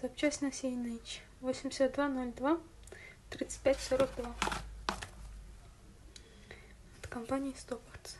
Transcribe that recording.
Запчасть на CNH 8202 3542 от компании Стоппардс.